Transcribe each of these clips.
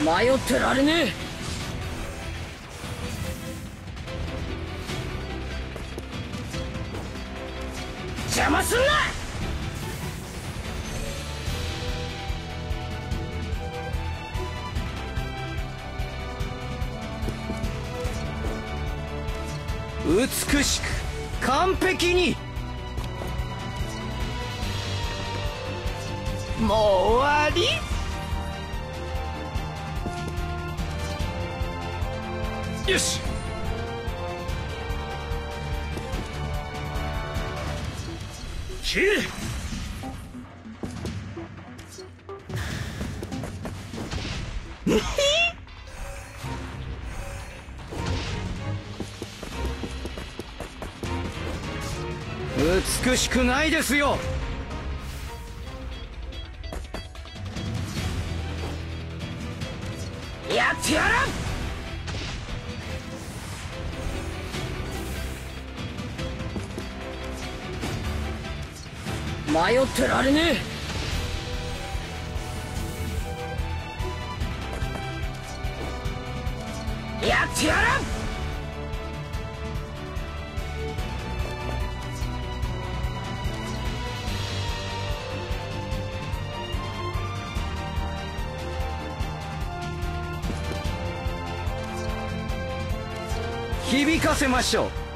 迷ってられねえ。邪魔すんな！美しく完璧に！もう終わり？よし切れ美しくないですよ。迷ってられねえ。やってやら響かせましょう。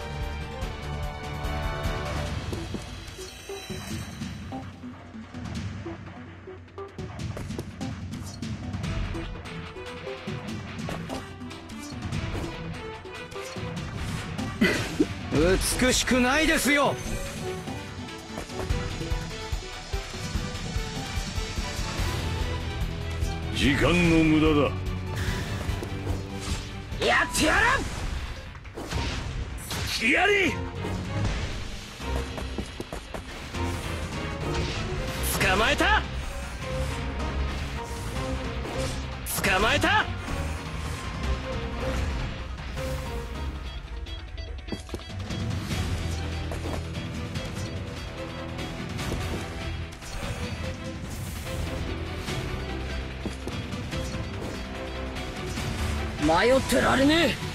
美しくないですよ。時間の無駄だ。やってやらやれ！捕まえた！捕まえた迷ってられねえ。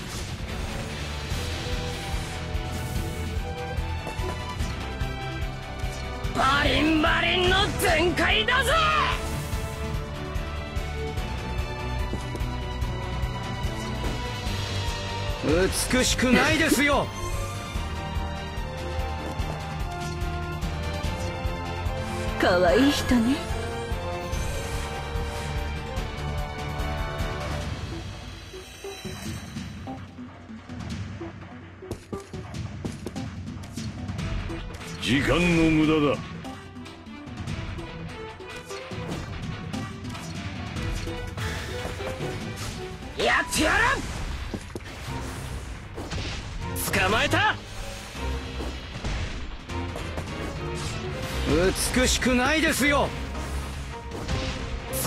バリンバリンの全開だぜ。美しくないですよ。可愛い人ね時間の無駄だ。やってやら捕まえた！美しくないですよ！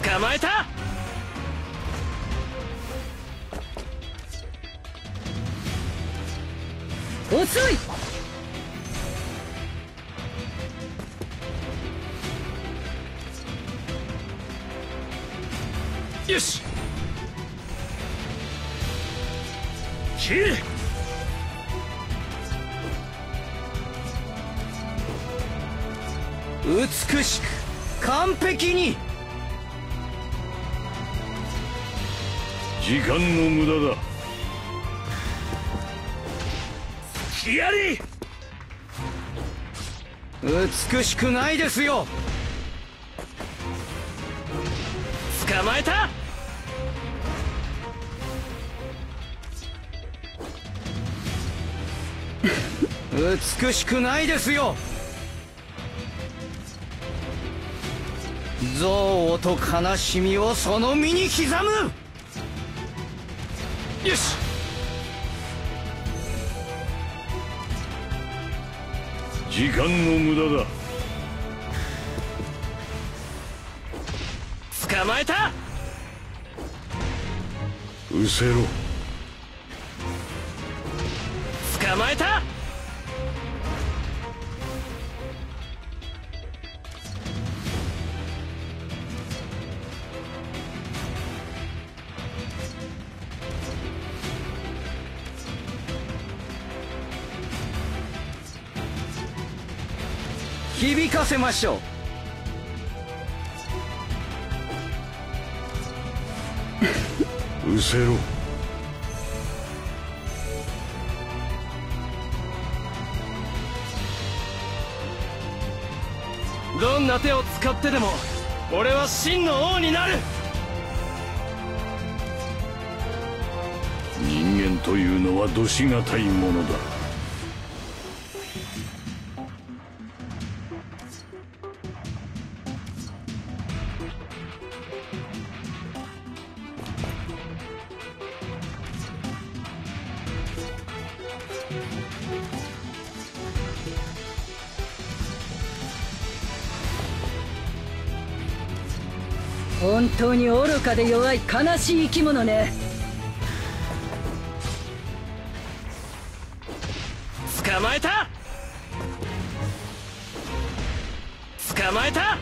捕まえた！遅い！よし。切れ美しく完璧に。時間の無駄だ。やれ。美しくないですよ。捕まえた美しくないですよ。憎悪と悲しみをその身に刻む。よし。時間の無駄だ。捕まえた。失せろ。捕まえた！響かせましょう。失せろ。どんな手を使ってでも俺は真の王になる。人間というのはどしがたいものだ本当に愚かで弱い悲しい生き物ね。捕まえた！捕まえた！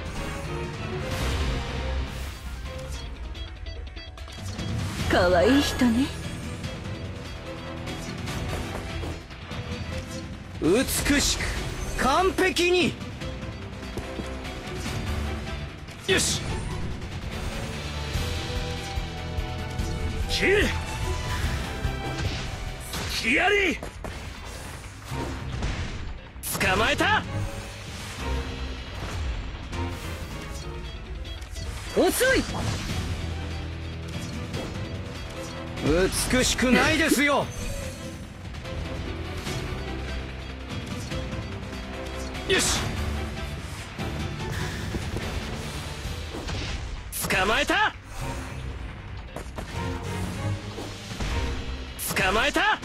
可愛い人ね美しく完璧に。よし。切れ気やり捕まえた。遅い。美しくないですよ。よし。捕まえた。捕まえた。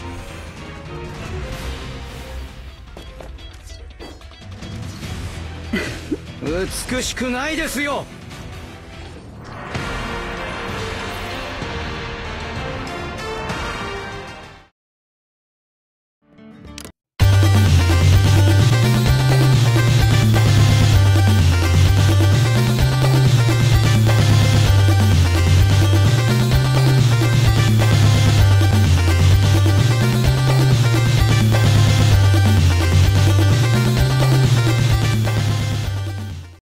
美しくないですよ。